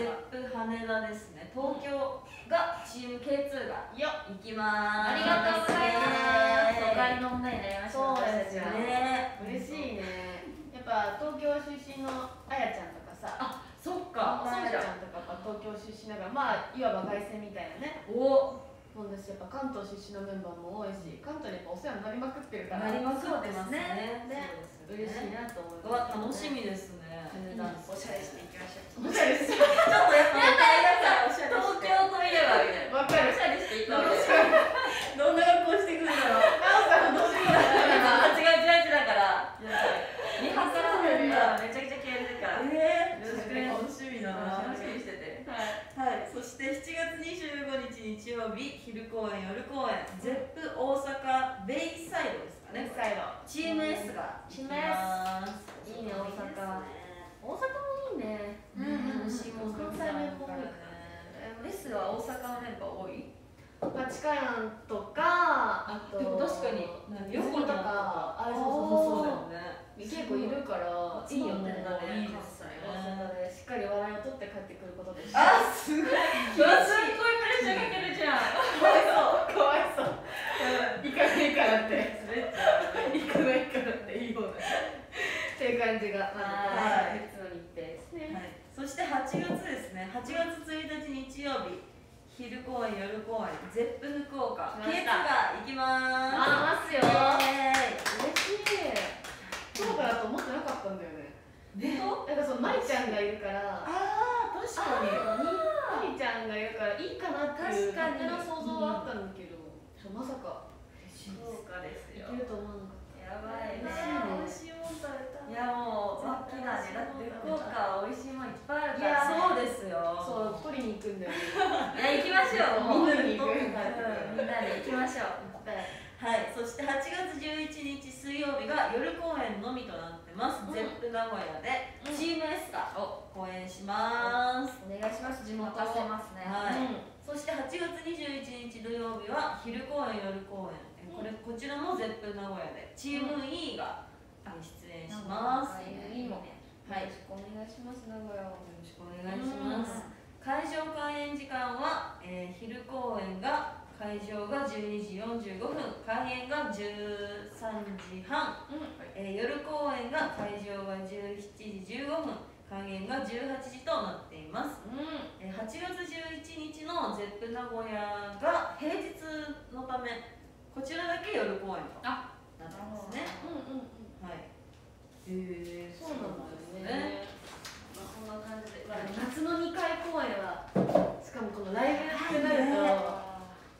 ゼップ羽田ですね。東京がチーム K2 がよ行きます。ありがとうございます。お帰りの女になりましたそうですよね。嬉しいね。やっぱ東京出身のあやちゃんとかさ。あそっあか。あやちゃんとかやっぱ東京出身だからまあいわば凱旋みたいなね。お。もんだしやっぱ関東出身のメンバーも多いし関東にやっぱお世話になりまくってるから。なりまくってますね。ね。そう嬉しいなと思いうわます楽しみですね羽田おしゃれしていきましょうおしゃれしてちょっとやっぱおしゃれ東京といえばみたいなわかるおしゃれしていったのどん。な格好してくるん。だろうなおさん。どうしてください違う違う違うだからリハーサルなん。だめちゃくちゃ気合いるからえー、楽しみだな楽しみにしててはい、そして7月25日日曜日昼公演夜公演 ZEP 大阪ベイサイドですかねねサイドチーム S がチーム S いいね大阪大阪もいいね。うんうん私も関西弁も多いからレスは大阪のメンバー多い？パチカヤンとかあとでも確かに横とか。ああそうそうそうそうだよね。結構いるからいいよねいでしっかり笑いを取って帰ってくることですあすごい。すっごいプレッシャーかけるじゃん。かわいそうかわいそう。行かないからって。滑っちゃ。う行かないからっていいよねっていう感じがはい。別の日程ですね。はい、そして8月ですね。8月1日日曜日。昼公演夜公演。ZEP 福岡。来ました。ケーツが行きまあますよ。嬉しい。そうかだと思ってなかったんだよね。ーイ本なんかそのまいちゃんがいるから。ああ確かに。まいちゃんがいるからいいかなっていう確かに。想像はあったんだけど、まさか。そうかですいよけると思わなかっやばいね。美味しいもん食べたい。やもうマッキーだね。だって福岡は美味しいもんいっぱいあるいやからそうですよ。たそう取りに行くんだよね。いや行きましょう。もうみんなに行く。うんみんなで行きましょう。はい。そして8月11日水曜日が夜公演のみとなってます、うん。ZEP 名古屋でうん。チーム S が公演します、お願いします。地元任せますね。はい。そして8月21日土曜日は昼公演夜公演。えこれこちらも ZEP 名古屋でチーム E がえ出演します、い。い。もはい。よろしくお願いします。名古屋を。よろしくお願いします、会場開演時間は、えー昼公演が会場が12時45分開演が13時半、えー夜公演が会場が17時15分開演が18時となっています。うん。えー8月11日の ZEP 名古屋が平日のためこちらだけ夜公演となあ。ってますね。うんうんうん。はい。へえそうなんだよね。まあそんな感じで夏の2回公演はしかもこのライブってなると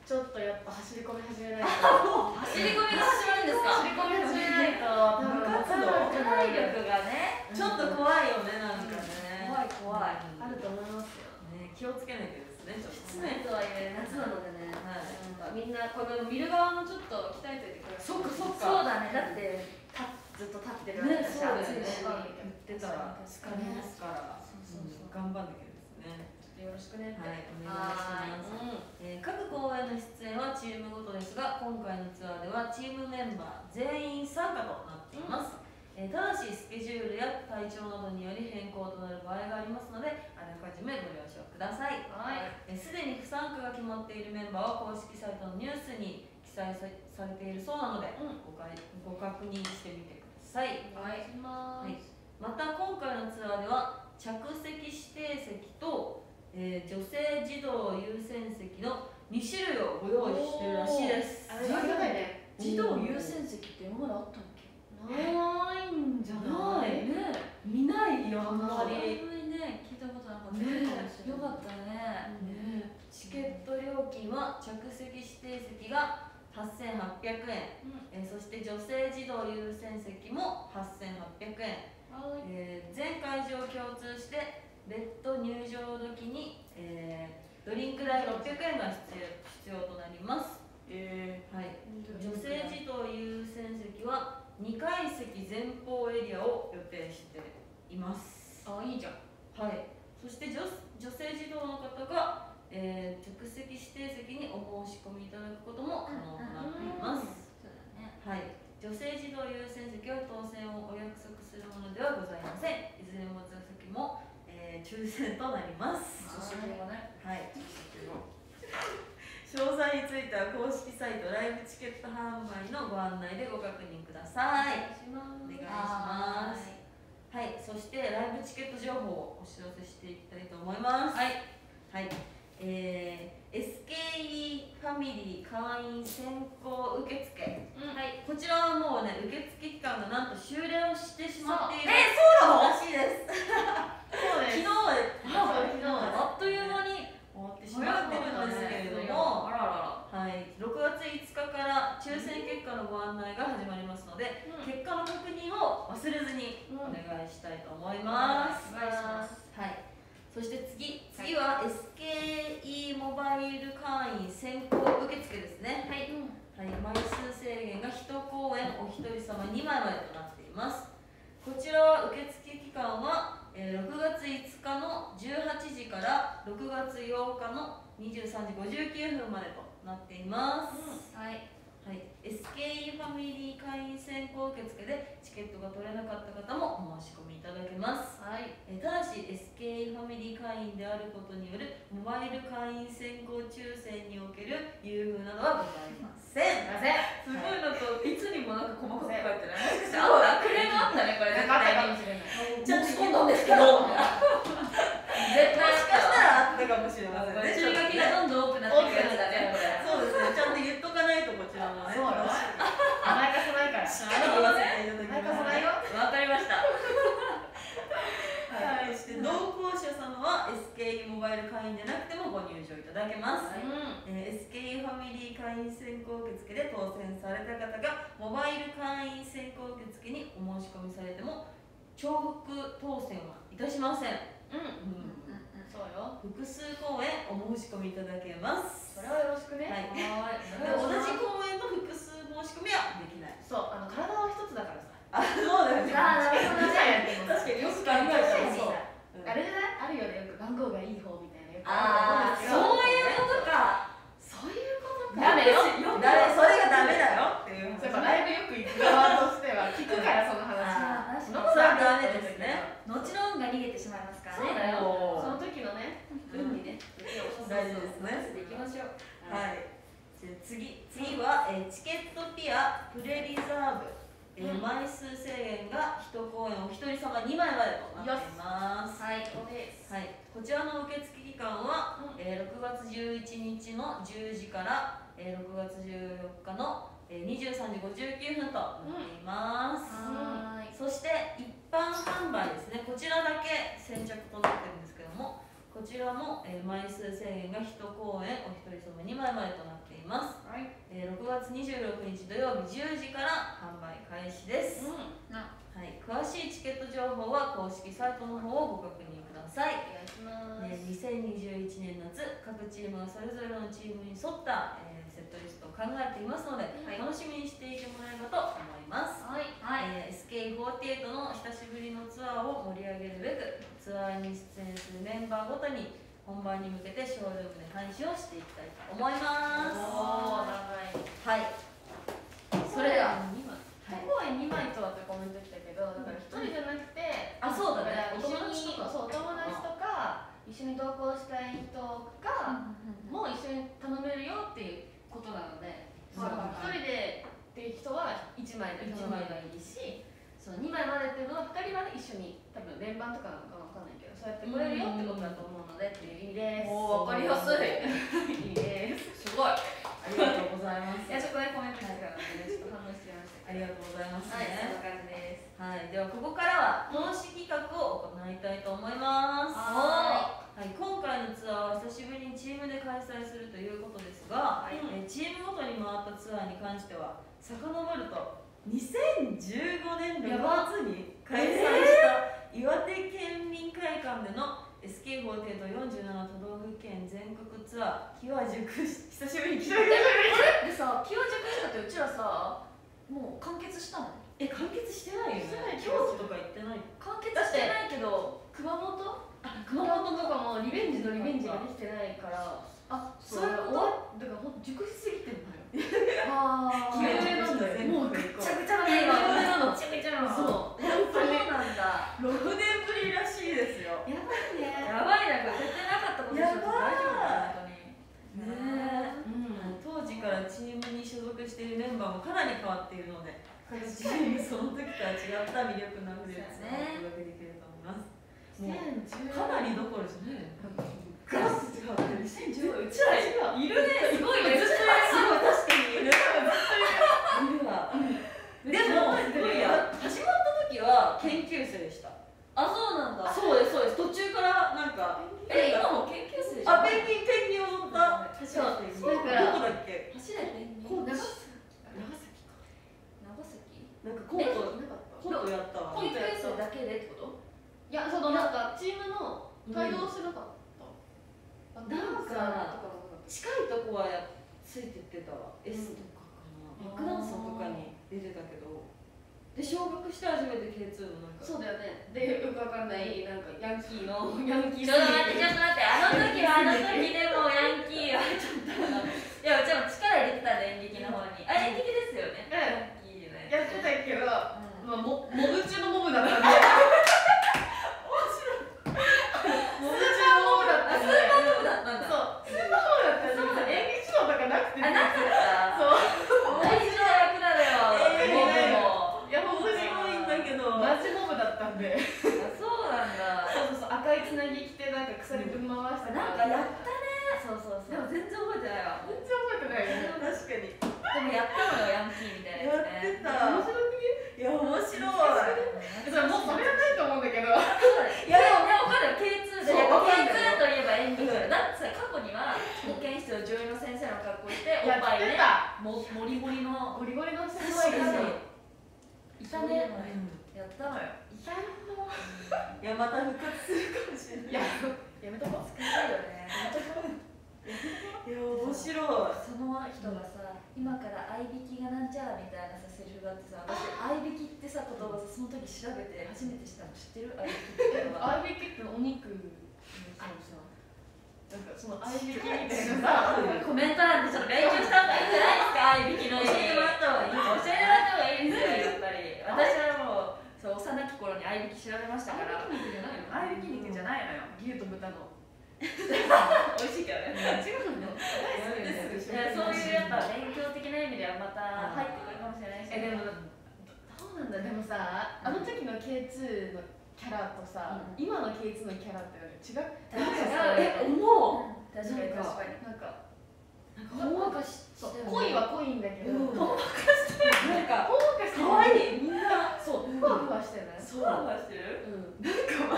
ちょっとやっぱ走り込み始めないと。走り込みが始まるんですか？走り込み始めないと。多分部活動体力がねちょっと怖いよねなんかね。怖い怖い。うん。あると思いますよ。ね気をつけなきゃですねちょっとね。とはいえ夏なのでね。はいみんなこの見る側もちょっと鍛えておいてください。そっかそっか。そうだね。だってたずっと立ってるわけだしねそうだよね。暑いし言ってたら。疲れますから頑張んなきゃですね。よろしくね。はいお願いします。うえー各公演の出演はチームごとですが今回のツアーではチームメンバー全員参加となっています、えーただしスケジュールや体調などにより変更となる場合がありますのであらかじめご了承ください。んはい。えーすでに不参加が決まっているメンバーは公式サイトのニュースに記載さされているそうなので、うん。ごかいご確認してみてください。お願いします。はい。また今回のツアーでは着席指定席と、えー女性児童優先席の2種類をご用意してるらしいです。あれありがたいね。児童優先席って今まであったっけないんじゃない？ね見ないよあんまり。りね聞いたことなかった。ね。よかったね。ね。チケット料金は着席指定席が8800円、えーそして女性児童優先席も8800円、はい。えー全会場共通して別途入場時に、えードリンク代600円が必要必要となります、えはい、女性児童優先席は2階席前方エリアを予定しています。あいいじゃん。はい、そして女女性児童の方が、えー着席指定席にお申し込みいただくことも可能となっています、そうだね。はい、女性児童優先席は当選をお約束するものではございません。いずれも座席も、えー抽選となります。ねはい詳細については公式サイトライブチケット販売のご案内でご確認ください。お願いします。はい、そしてライブチケット情報をお知らせしていきたいと思います。はい、はい、えー、SKE ファミリー会員先行受付、はい、こちらはもうね受付期間がなんと終了してしまっているえそうなの？らしいです。そうです。昨日で、そう昨日あっという間に終わってしまってるんですけれども、あらあらはい、6月5日から抽選結果のご案内ので、結果の確認を忘れずにお願いしたいと思います。お願いしますはい。そして次、次は SKE モバイル会員先行受付ですね。はい。はい、枚数制限が1公演お一人様2枚までとなっています。こちらは受付期間は、えー6月5日の18時から6月8日の23時59分までとなっています。はいはい、SKE ファミリー会員先行受付でチケットが取れなかった方もお申し込みいただけます、はい。えーただし SKE ファミリー会員であることによるモバイル会員先行抽選における優遇などはございません。すいません。すごいなんかいつにもなんか細かく書いてない。あったクレームあったねこれ。絶対にかもしれないちゃんと申し込んだんですけど。絶対もしかしたらあったかもしれませんね。注意書きがどんどん多くなっていくやつだねそうですねちゃんと言っとかないとこちらもねそうよ甘やかさないからしますわかりました。はい、そして同行者様は SKE モバイル会員でなくてもご入場いただけます、うん。えー SKE ファミリー会員先行受付で当選された方がモバイル会員先行受付にお申し込みされても重複当選はいたしません、うん。うん。そうよ。複数公演お申し込みいただけます。それはよろしくね。はい。はい。で同じ公演の複数申し込みはできない。そうあの体は一つだからさ。あそうだよね。あなるほどね。確かに。よく考えたらそう、うんあれじゃない？あるよね。よく番号がいい方みたいな。あーると思うんですよそういうことか。そういうことか。ダメよダメだよっていうそういえばライブよく行く側としては聞くからその話あー確かにそんなことあるそれはダメですね後の運が逃げてしまいますからねそうだよおーその時のね運にね大事ですねしていきましょうはい。じゃあ次次は、えーチケットピアプレリザーブ、えーうん枚数制限が1公演お一人様2枚までとなっています。はいそうですはい。こちらの受付期間は、うんえー6月11日の10時から、えー6月14日の、えー23時59分となっています。はーい。そして一般販売ですね。こちらだけ先着となってるんですけどもこちらも、えー枚数制限が1公演お一人様2枚までとなっています、はい。えー6月26日土曜日10時から販売開始です、うん。はい、詳しいチケット情報は公式サイトの方をご確認ください、お願いします。えー2021年夏各チームがそれぞれのチームに沿った、えーセットリストを考えていますので、はい。楽しみにしていてもらえればと思います。はい。はい。えー SK48 の久しぶりのツアーを盛り上げるべくツアーに出演するメンバーごとに本番に向けてショールームで配信をしていきたいと思います。はい。それでは。2枚はい公演2枚とはってコメントけどだから1人じゃなくてあそうだね。一緒にそうお友達とか一緒に同行したい人がもう一緒に頼めるよっていうことなのでそう1人でっていう人は1枚で1枚がいいしそう2枚までっていうのは2人まで一一緒に多分連番とかなのかわかんないけどそうやって来れるよってことだと思うのでっていう意味です。おーわかりやすい。いいですすごい。ありがとうございます。いやそこでコメントしてからねちょっと反応してました。ありがとうございますはいそんねな感じですはい、ではここからは投資企画を行いたいと思います。ははい、今回のツアーは久しぶりにチームで開催するということですが、はい。えーチームごとに回ったツアーに関しては遡ると2015年6月に開催した岩手県民会館での SK4847 都道府県全国ツアー木は熟し久しぶりに来た。でさ清塾したってうちらさもう完結したの？え完結してないよね。京都とか行ってない完結してないけど熊本？あ熊本とかもリベンジのリベンジができてないから。あそういうこと？だからほんと熟しすぎてるのよ。あ決めてるんだよもうぐぐちゃぐちゃなね今ぐちゃぐちゃなのぐちゃぐちゃなのそうそうなんだ。6年ぶりらしいですよ。やばいね。やばいなんか絶対なかったことやばい大丈夫か本当に。ねうん。当時からチームに所属しているメンバーもかなり変わっているので各チームその時とは違った魅力のあふれるツアーをお届けできると思います。もう2010かなりどころじゃないガス違ってる2010うちらいる。ねすごいねずっとすごい確かにいるいる。わでもすごいや始まった時は研究生でした。あそうなんだ。そうですそうです。途中からなんかえ今も研究生じゃんあペンギンペンギンを乗った。どこだっけ？走れペンギンなんかコントなかったコントやっただけでってこと？いやそのなんかチームの帯同してなかった、あなんかダンサーとかもなかった近いとこはやついてってたわ、S とかかな。バックダンサーとかに出てたけど。で昇格して初めて K2 のなんか。そうだよね。でよくわかんないなんかヤンキーのヤンキーちょっと待ってちょっと待って。あの時はあの時でもヤンキーはちょっといやうちも力入れてたんで演劇の方にあ演劇ですよねヤンキーねやってたけど、うん。まあ、モモブ中のモブだったんでモブ中のモブだったんであスーパーモブだったんだそうスーパーモブだったんで演技指導とかなくてあなかったそう大事な役だよえー僕もいや本当に面白いんだけどマジモブだったんであそうなんだそうそうそう赤いつなぎ着てなんか鎖ぶん回してなんかやったねそうそうそうでも全然覚えてないわ全然覚えてないよね確かにでもやったのよヤンキーみたいなやつねやってた面白くねいや面白いそれもうそれはないと思うんだけどいやでもねわかるよ K2 でそうわかる K2 といえば演技うんだってさ過去には保健室の女優の先生の格好しておやっっぱいねてたももりもりのゴリゴリの先確か生がにいたねやいやまた復活するかもしれない。いややめとこう。少ないよねいや面白い。その人がさ今から合いびきがなんちゃらみたいなさセリフがあってさ私合いびきってさ言葉さその時調べて初めて知ったの。知ってる合いびきっていうのはアイビキってお肉あのさ。なんかそのアイビキみたいなさコメント欄でちょっと勉強した方がいいんじゃないですか？合いびきの教えてもらった方がいい教えてもらった方がいいですよやっぱり私はもうそう幼き頃に合いびき調べましたから。合いびき肉じゃないの？よ。牛と豚の。美味しいけどね。違うの？大好きそういうやっぱ勉強的な意味ではまた入ってくるかもしれないし。えでもどうなんだ？でもさあの時の K2 のキャラとさ、うん。今の K2 のキャラって違う？確かになんかえ思う？確かに確かに。なんかほんわかしそうしたよね恋は濃いんだけど、うんほんわかなんかほんわかして可愛いみんなそうふわふわしてないそうふわふわしてるうんなんか前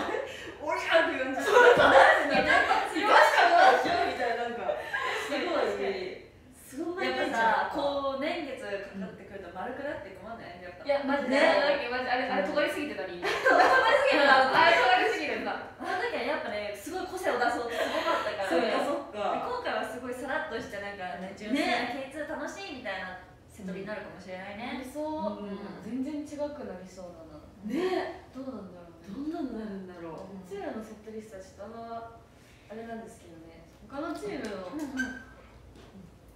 俺らって感じそうだねなんか強かったでしょみたいななんかすごいすごいやっぱさこう年月かかってくると丸くなっていくもんねやっぱいやマジで、ねマジあれあれ尖りすぎてたり尖りすぎるなあれ尖りすぎてたあの時はやっぱねすごい個性を出そうってすごかったからそっねかそっか今回はすごいさらっとしたなんかね純粋な K2 楽しいみたいなセトリになるかもしれないね、理想、うん。全然違くなりそうだなね。どうなんだろうね。どんなんなるんだろう。ちらのセットリストはちょっとあんまあれなんですけどね。他のチームの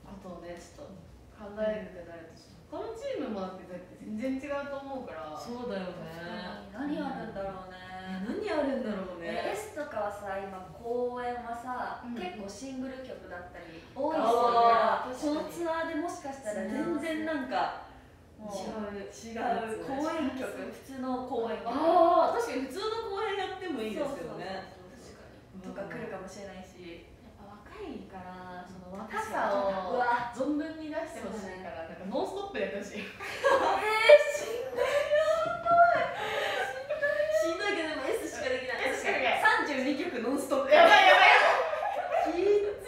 あとねちょっと考えるってなると他のチームもだってだって全然違うと思うから。そうだよ何あるんだろうね何あるんだろうね。S とかはさ今公演はさ、うん、結構シングル曲だったり多いしすこのツアーでもしかしたら全然なんか違う違う公演曲普通の公演ああ確かに普通の公演やってもいいですよね。とか来るかもしれないし。若いからその若さを存分に出してほしいからなんかノンストップやったしえ えーしんどいよストップやばいやばいきつい。ち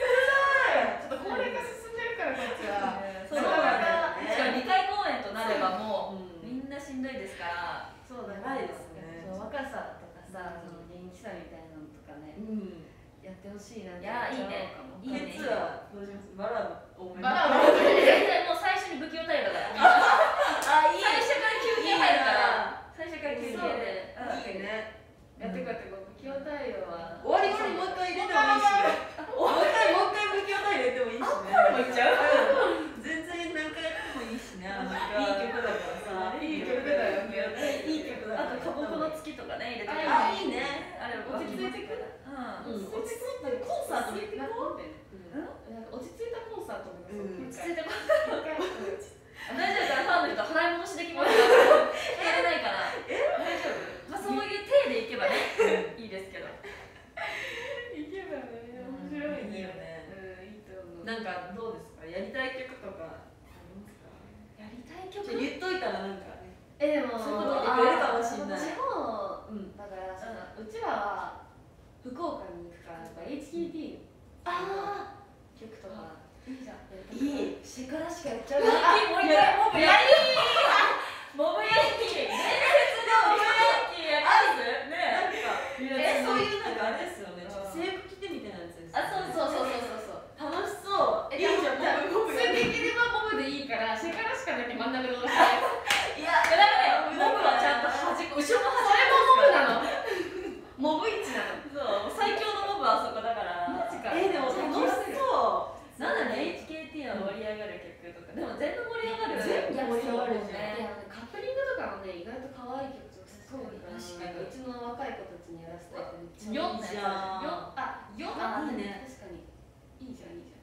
ょっと高齢化進んでるからこっちは。そうなかなか。しかも2回公演となればもうう。んみんなしんどいですから。そうだやばいですね。そう若さとかさその元気さみたいなのとかね。うん。やってほしいなっていやいいね思っちゃうかも。いいね。実はどうします？バラ多めにバラは全然もう最初に不器用タイプだから。あいい。最初から休憩入るから。最初から休憩でいいね。やってこうやってこう不器用対応は終わり後にもう一回入れてもいいしねもう一回もう一回向き合い入れてもいいしねもいっちゃう全然何回やってもいいしね。あのいい曲だからさいい曲だよいい曲だあとカボコの月とかね入れてあいいねあれ落ち着いてくる。うんうん落ち着いてコンサートに行こうなんか落ち着いたコンサート。とかさうん。落ち着いてこ一回大丈夫かなファンの人払い戻しできますかやれないから大丈夫まあそういう体でいけばねいいですけどいけばね面白いねいいよねうんいいと思うなんかどうですかやりたい曲とかありますかやりたい曲ちょ言っといたらなんかねえでもそういうこと言ってくれるかもしんない地方うんだからそのうちらは福岡に行くか HKT あ曲とか。あいいじゃん。いい。シェカラしかやっちゃう。もう一回モブやりモブヤンキー伝説のモブヤンキーやりますねなんかえそういうなんかあれですよねちょっと制服着てみたいなやつですあそうそうそうそうそう楽しそうえいいじゃんじゃあモブモブ普通できればモブでいいからシェカラしかだけ真ん中で踊らせていやいやだからねモブはちゃんと端っこ後ろのそ端れもモブなのモブ位置なのそう最強のモブはあそこだからマジかえでも楽しそうなんだね HKT の盛り上がる曲とかでも全部盛り上がる全部盛り上がるじゃんねいやカップリングとかもね意外と可愛い曲とかすごいから確かに。うちの若い子たちにやらせてめっちゃあ。よあいいね。確かに。いいじゃんいいじゃん。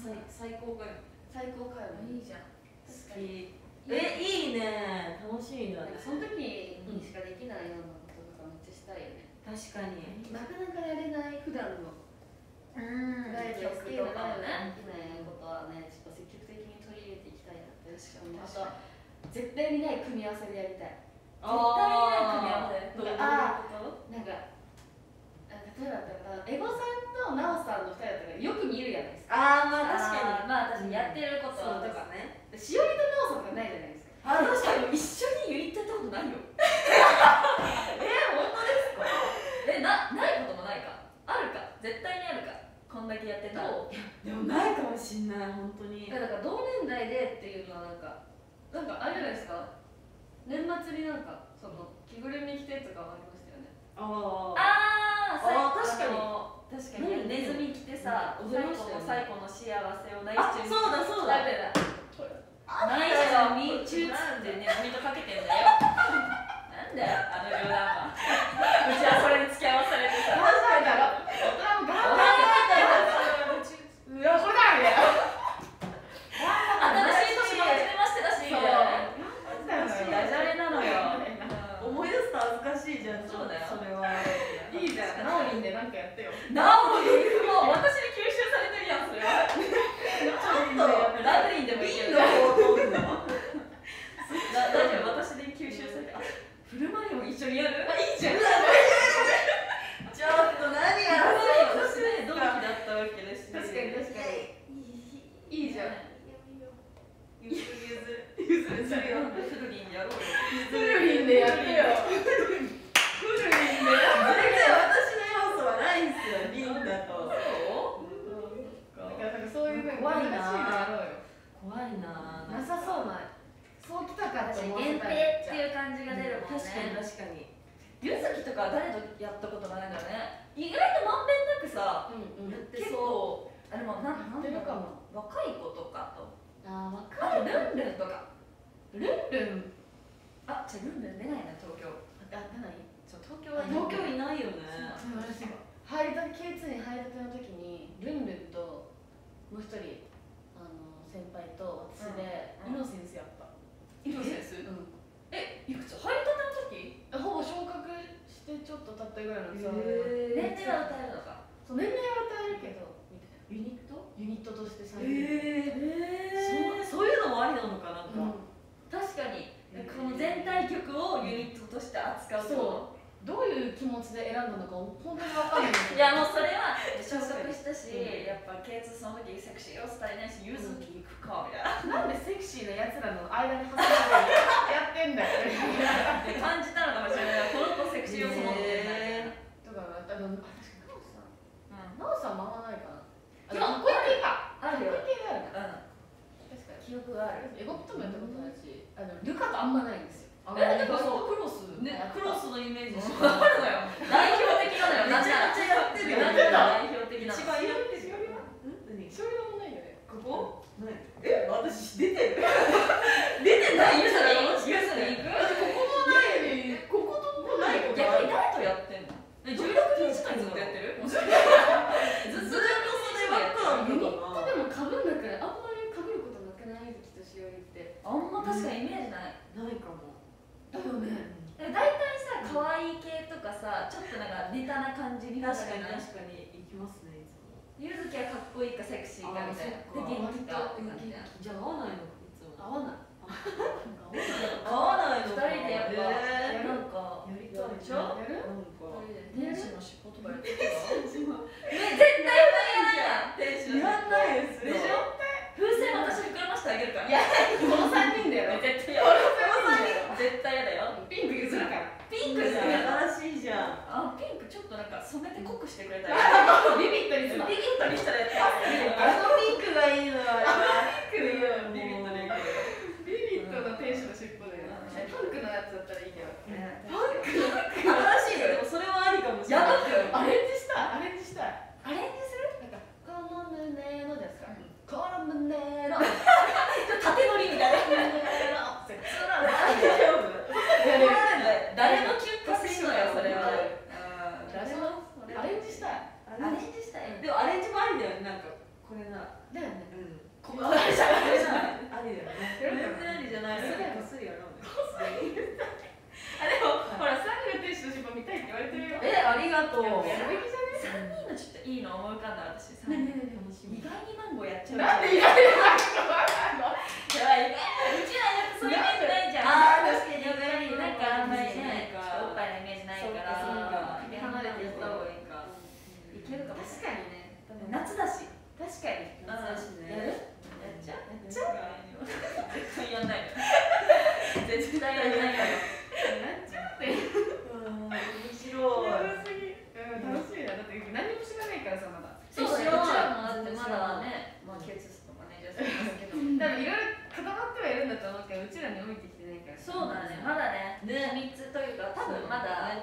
最最高かよ。最高かよ。いいじゃん。確かに。えいいね。楽しいんかその時にしかできないようなこととかめっちゃしたいよね。確かに。なかなかやれない普段のうん。ライブやって曲とかもね。できな。いことはね。ちょっと積極的に取り入れていきたいなって。確かと絶対にない組み合わせでやりたい絶対ない組み合わせどういうあこなんかあ例えばエゴさんとナオさんの2人だったらよく見るじゃないですか。とあーまあ確かに。まあ確かにやってることとかとかね。でしおりとナオさんがないじゃないですか。あ確かに一緒にユニットやったことないよ。え本当ですか？えなないこともないか。あるか。絶対にあるか。こんだけやってたでもないかもしんない本当に。だから同年代でっていうのはなんかなんかあれじゃないですか年末になんかその着ぐるみ着てとかはありましたよね。ああーあー確かに。確か何にネズミ着てさうん最後の最後の幸せをナイあスチューンそうだそうだ。だだあナイスチューンミーチューってネズミとかけてんだよ。なんだよあの冗談は。うちはそれに付き合わされてさ確かにだろ大人も頑張っていやこれだよ新しい年も初めましてだしみたいなねダジャレなのよ思い出すと恥ずかしいじゃんそうだよそれはいいじゃんナオリンでなんかやってよ。なおもう私に吸収されてるやんそれは。ラブリンでもいいのこう飛ぶの？だ大丈夫私で吸収されて。あフルマリも一緒にやる？いいじゃん。ちょっと何やら。私ね同期だったわけですし確かに。確かに。いいじゃん。ゆずゆずゆず。ゆずよフルリンやろうよ。フルリンでやってよ。フルリンでや全然私の要素はないんすよリンだと。だからなんかそういうふうに怖いな怖いななさそうなそうきたかって限定っていう感じが出るもんね。確かに確かに。ゆずきとかは誰とやったことないんだよね。意外とまんべんなくさうんうん。やって結そ構あでもなんなんだろも。う若い子とかと。あーわあとルンルンとか。ルンルン。あじゃあルンルン出ないな東京。あ出ない？そう東京は東京いないよね。私入りた K2 に入りたての時にルンルンともう一人あの先輩と私で、うん、イノセンスやったイノセンスうん。えいくつ？入りたての時？ほぼ昇格してちょっとたったぐらいのさ、年齢は与えるのか。そう年齢は与えるけど。ユニット？ユニットとして最近えー、そそういうのもありなのかなんか、うん、確かに。この全体曲をユニットとして扱うと、どういう気持ちで選んだのか本当に分かんない。んですといやもうそれは所属したし、やっぱ K2 その時セクシー要素足りないしゆずき行くかみたいな。なんでセクシーなやつらの間に挟んでやってんだよ。で感じたのかもしれないこの子セクシー要素持ってるなみたいな。とかあの？あ確かにうん。ナオさんもあんまないかな。あいやかっこいい系か。あるよ。かっこいい系があるなうん。確かに。記憶がある。エゴプトもやったことないし。あのルカとあんまないんですよえでもそう。クロスねクロスのイメージしか。あるのよ代表的なのよめちゃくちゃやってるよ。代表的なの。一番やってる。しおりは何しおりはもない。よねここえ私出てる？出てないゆずにゆずに行く？ここもないのにこことここないこと逆に誰とやってんの。え16人時間ずっとやってる？ずっとずっとそればっかユニッな。んだトでもかぶんだからあんまりかぶることなくない？ゆずきとしおりって。あんま確かにイメージない。ないかも。だよね。え大体さ可愛い系とかさちょっとなんかネタな感じに確かに確かに。行きますねいつも。ゆずきはかっこいいかセクシーかみたいな。であ元気かって感じじゃあ合わないの？かいつも。合わない。合わないのか。二人でやっぱえーなんか。やりたい。でしょ？やる？なんか天使の尻尾とかやってた？え絶対やらないやないですでしょ？風船私膨らましてあげるからいやこの3人だよ。絶対やだ絶対やだよ。ピンク譲るから。ピンクじゃん。新しいじゃん。あピンクちょっとなんか染めて濃くしてくれたら ビビットにすなビビッとにしたらやったあのピンクがいいのよピンクよビビッとでいくビビットの天使の尻尾だよ。パンクのやつだったらいいけど。新しいよでもそれはありかもしれない。やばくアレンジしたいアレンジしたい。アレンジする？なんかこの胸のですか？この胸の。縦乗りみたいな胸のってそら大丈夫怒られない誰もキュンとせんのよそれは誰もアレンジしたい。アレンジしたい。でもアレンジもありだよねなんかこれなだよね。うん。ここあれじゃない。ありだよね。全然ありじゃない。それこすりやろうね。あでもほらサングの天使の尻尾見たいって言われてるよ。えありがとう。やるべきじゃね？三人のちょっといいの思い浮かんだ私三ね人ね楽しみ意外にマンゴーやっちゃう。なんで意外にやばい意外に。うちらなんかそういうイメージないじゃん。あー確かに確かにね。夏だし。確かに夏だしね。やる？やっちゃう？やっちゃう？絶対やんない絶対やんない。のよやっちゃう面白い。楽しい。なだって何も知らない。からさまだそうよまだねまあ K2 とマネージャーさんい。ますけど多分い。ろい。ろ固まってはい。るんだと思うけどうちらに降りてきてない。からそうだねまだねね秘密とい。うか多分まだ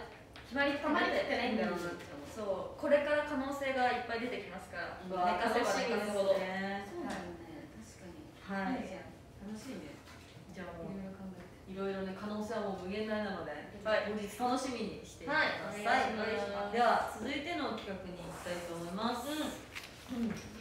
決まりたまりきってない。んだろうなって思うそうこれから可能性がいっぱい出てきますから寝かせば寝かすほど。ねそうだよね。確かにはい。楽しいね。じゃあもういろいろ考えて。いろいろね可能性はもう無限大なので、はい。後日楽しみにしていださい、お願いします。では続いての企画に行きたいと思います、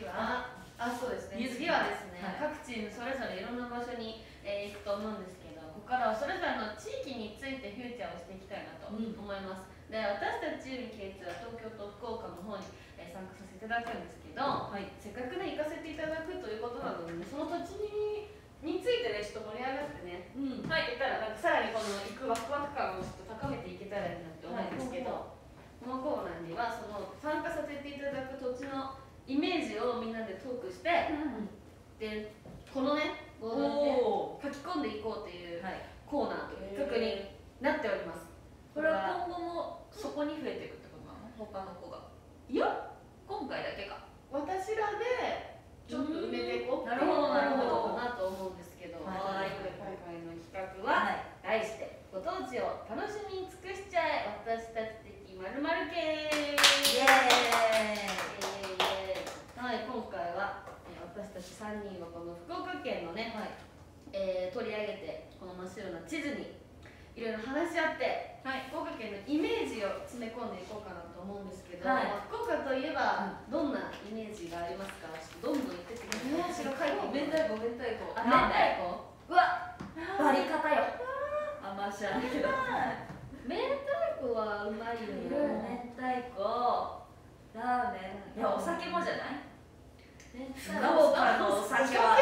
次はあ、あそうですね。次はですね、はい。各チームそれぞれいろんな場所に、えー行くと思うんですけどここからはそれぞれの地域についてフューチャーをしていきたいなと思います、で私たちチーム K2 は東京と福岡の方に、えー参加させていただくんですけど、はい。せっかくね行かせていただくということなので、ね、その土地にについてねちょっと盛り上がってねうん。はい、言ったらなんかさらにこの行くワクワク感をちょっと高めていけたらいいなって思うんですけど、このコーナーにはその参加させていただく土地のイメージをみんなでトークしてでこのねボー。ドにねお書き込んでいこうというはい。コーナーという企画になっておりますこれは今後もそこに増えていくってことなの？他の子が。いや今回だけか。私らでちょっと埋めていこうなるほどなるほど。なと思うんですけどはい。今回の企画は、題してご当地を楽しみに尽くしちゃえ。私たち的まるまる系。イエーイ。はい、今回はえー私たち3人はこの福岡県のね、えー取り上げてこの真っ白な地図にいろいろ話し合って、福岡県のイメージを詰め込んでいこうかなと思うんですけど、はい。まあ福岡といえばどんなイメージがありますか？ちょっとどんどん言ってってください。明太子。明太子。明太子。うわバリ方よ。あんま知らないけど明太子はうまいよね。明太子。ラーメン。いやお酒もじゃない？福岡のお酒は。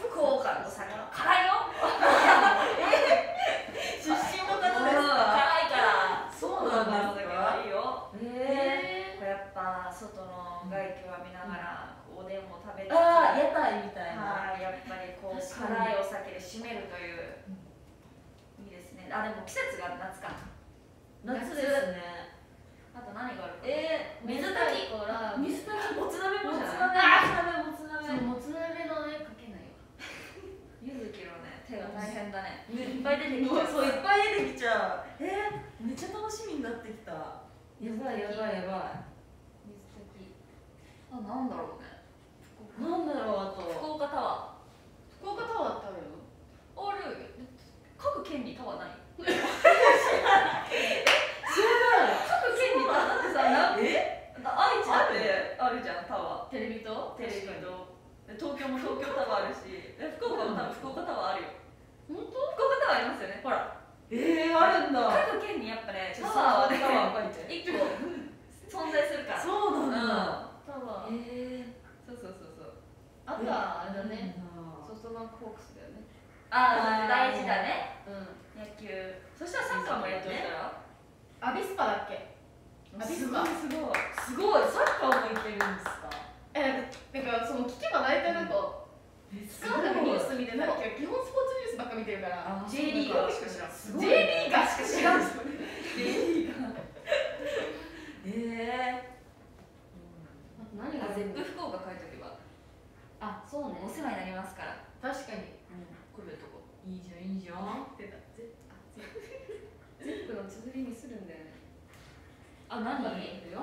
福岡のお酒は辛いよ 外の外気を浴びながらおでんを食べたて、ああ屋台みたいな、はい、やっぱりこう辛いお酒で締めるという、いいですね。あでも季節が夏か夏ですね。あと何があるえー、水炊き。から水炊き。もつ鍋もつ鍋。もつ鍋もつ鍋のねかけないよ ゆずきのね。手が大変だね。ねいっぱい出てきちゃう。ういっぱい出てきちゃう。えー、めっちゃ楽しみになってきた。やばいやばいやばい。あなんだろうね。いなんだろうあと。福岡タワ福岡タワーってあるの？ーあるよ各県にタワーない。知らない。各県にタワー？だってさなえ？愛知だってある。じゃんタワー。テレビ塔？テレビとで東京も東京タワーあるし。え福岡も多分福岡タワーあるよ。本当？福岡タワーありますよね。ほら。えー、あるんだ。各県にやっぱねタタワーはねワータワー書いて。一個存在するから。そうなんだ、タワーえそうそうそうそう。あとはあれだね。そソフトバンクホークスだよね。ああ大事だね。うん。野球。そしたらサッカーもやっといたらアビスパだっけ？アビスパ。すごいすごい。サッカーもいけるんですか？えなんかその聞けば大体なんかえ使うためニュース見てないけど基本スポーツニュースばっか見てるからあ J リーガーしか知らんすごい J リーガーしか知らん J リーガーえ何があゼップ福岡書いとけばあそうねお世話になりますから確かに来るとこー、いいじゃんいいじゃん出たゼあゼゼップの綴りにするんだよねあ何ああ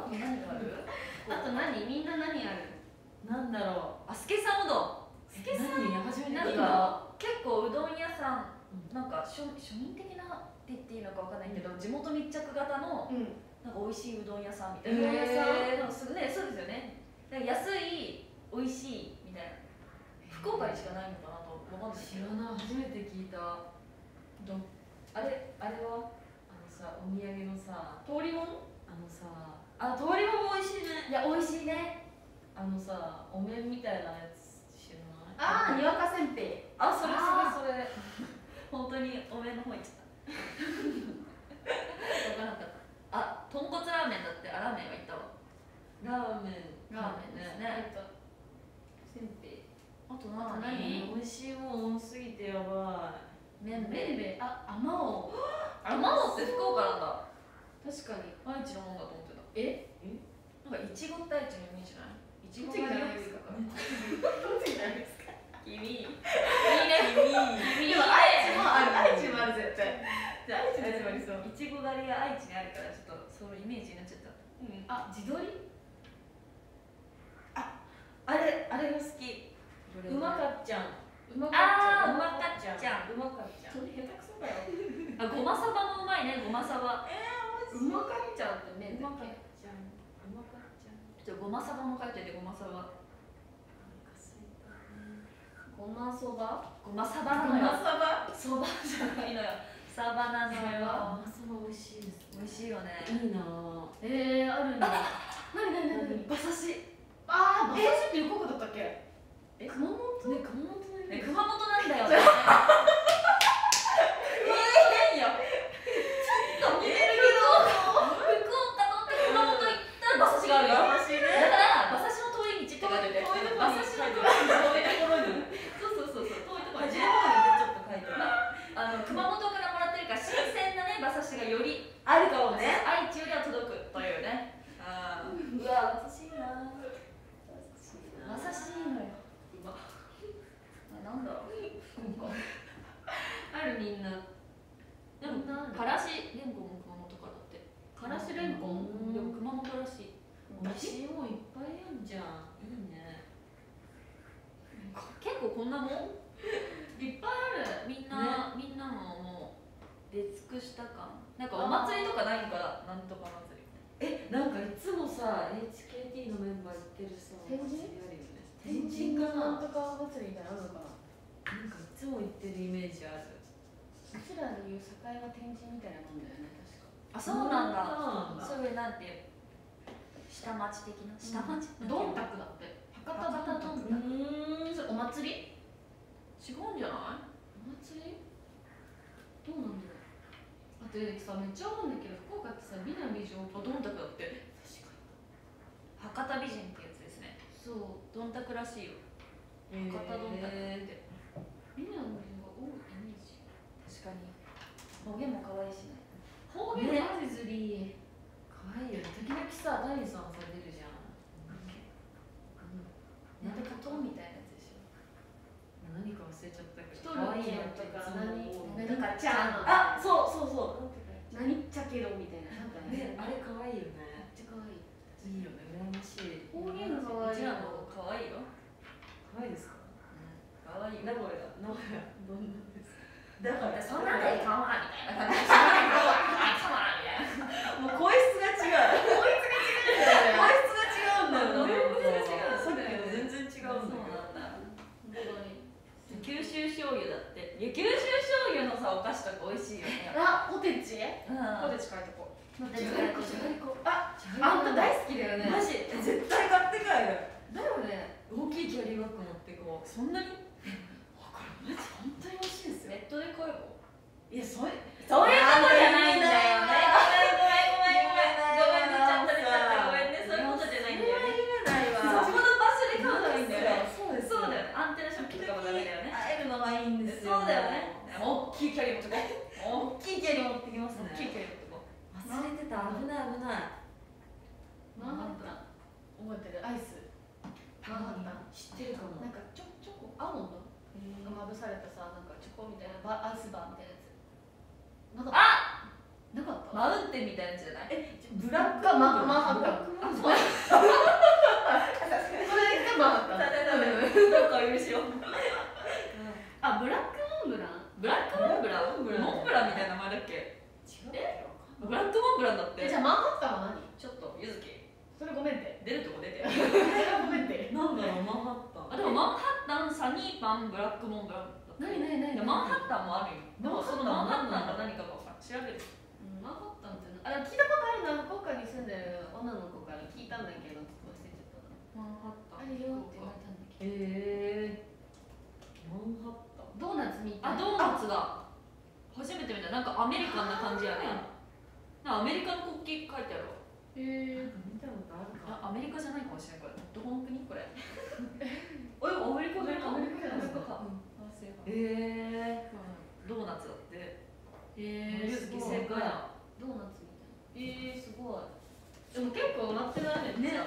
と何があるあと何みんな何あるなんだろあスケさんうどんうスケさん初めてなん聞いたか結構うどん屋さんなんか庶庶民的なって言っていいのかわかんないけど、地元密着型のうん。なんか美味しいうどん屋さんみたいな、うどん屋さんえー。なんかすねそうですよね。なんか安い美味しいみたいな。福岡にしかないのかなと思うんですけど。知らない初めて聞いた。どあれあれは？あのさお土産のさ。通りもん？あのさ。あ通りも美味しいね。いや美味しいね。あのさお面みたいなやつ知らない？ああにわかせんべい。あそれそれそれ。本当にお面の方行っちゃった。分からなかった。あ豚骨ラーメンだってあラーメンは行ったわ。ラーメン。ラーメンですね。えっとせんべい。あと何？何美味しいもん多すぎてやばい。めんべいああまおう。あマオって福岡なんだ。確かに。愛知のもんだと思ってた。え？なんかいちごって愛知のイメージない？いちご栃木じゃないがですか？ないですか？君いいね。い君愛知もある。愛知もある絶対愛知りそういちご狩りが愛知にあるからちょっとそのイメージになっちゃった。うん。あ自撮りあれあれが好き。うまかっちゃん。うまあーううままかっちゃん。うまかっちゃん。それ下手くそだよ。あごまさばもうまいねごまさば。うまかっちゃんって麺だっけ？ちゃんうまかっちゃん。ちょごまさばも書いててごまさば。ごまそば？ごまさばなのよ。さば？そばじゃないのよサバなのよあそば美味しいです美味しいよね。いいなぁえー、あるんだ何何？何何馬刺し。あー馬刺しって横浜だったっけ？え熊本？ね熊本のえ熊本なんだよねいやいやちょっと似てるけど福岡のって熊本行ったら馬刺しがあるよ馬刺しねだから馬刺しの遠い道って書いてて遠いとこに馬刺しの遠いところにそうそうそうそう遠いところに端の方にちょっと書いてあの熊本からもらってるから新鮮なね馬刺しがよりあるかもね愛知よりは届くというねあーうわ馬刺しいいな馬刺しいいのよあなんだろうあるみんなでもなんだからしれんこんも熊本からだって。からしれんこんでも熊本らしい。美味しいもんいっぱいあんじゃん。いいね。結構こんなもん？いっぱいある。みんな、みんなのもう出尽くした感なんかお祭りとかないのかな？なんとか祭り。えなんかいつもさ HKT のメンバー行ってるさ天神？あるよね。天神かな？なんとか祭りみたいなのあるのかな？なんかいつも行ってるイメージあるうちらでいう境は天神みたいなもんだよね確か。あそうなんだ。そうなんだ。そういうなんていう下町的な。下町、どんたくだって。博多だった博多どんうーんそれお祭り？違うんじゃない？お祭り？どうなんだろう。あとさめっちゃ思うんだけど福岡ってさ美男美女あどんたくだって？確か博多美人ってやつですね。にそう。どんたくらしいよ。えー。博多どんたくって。美男美女が多いイメージ確かに。方言も可愛いしね。方言マジずり。可愛いよね。時々さダイさんさ出るじゃん。なんかトンみたいなやつでしょ。何か忘れちゃったけ一ど人の件とか何？なんかちゃん。あそうそうそう。何っちゃけどみたいな。なんかね。ねあれ可愛いよめねっちゃ可愛い。いいよね。羨ましい。方言可愛い可愛いよ。可愛いですか？可愛い。名古屋名古屋どんな？ですかだ。からそんなんでかまみたいな感じでかまみたいなもう声質が違う声質が違うんだ。よね声質が違うさっきの全然違うんだ。そうけどなんだ。本当に九州醤油だ。っていや九州醤油のさお菓子とか美味しいよねあポテチうんポテチ書いとこうああんた大好きだ。よねマジ絶対買って帰るだ。よね大きいキャリーバッグ持ってこうそんなにマジ本当に美味しいですよ。ネットで買えばいやそれそういうことじゃないんだよ。ねごめんごめんごめん。ごめんごめん。ごめんね。ちゃんと出ちゃったごめんね。そういうことじゃないんだよね。ないそこの場所で買うのがいいんだよね。そうです。そうだよねアンテナショップとかもダメだよね。会えるのがいいんですよ。そうだよね。大きいキャリー持ってこう。大きいキャリー持ってきますね。大きいキャリー持ってこ忘れてた。危ない危ない。マンハッタン覚えてる。アイス。マン。ハッタン知ってるかも。なんかチョチョコアーモンド？がまぶされたさなんかチョコみたいなバアイスバーみたいなやつなかったなかったマウンテンみたいなやつじゃないえブラックがママンハッタンブラックあそうそれがマンハッタンどうかお許しをあブラックモンブランブラックモンブランモンブランみたいな名前だっけ違うブラックモンブランだってえじゃあマンハッタンは何ちょっとゆずきそれごめんって出るとこ出てごめんってなんだろうマンハッタンあでもマンハッタンサニーパンブラックモンブランだ何何何マンハッタンもあるよ。でもそのマンハッタンが何かが分からん調べるうんマンハッタンってなあ聞いたことあるな。福岡に住んでる女の子から聞いたんだけどちょっと忘れちゃったな。マンハッタあれよって言われたんだけへえマンハッタン。どドーナツみたい。あドーナツだ。初めて見た。なんかアメリカンな感じやね。なアメリカの国旗書いてあるわ。へえ見たことあるか。あアメリカじゃないかもしれない。これどこの国これ？おいアメリカじゃない。かういええドーナツだって。へゆずき正解だドーナツみたいな。えー、すごい。でも結構なってないねね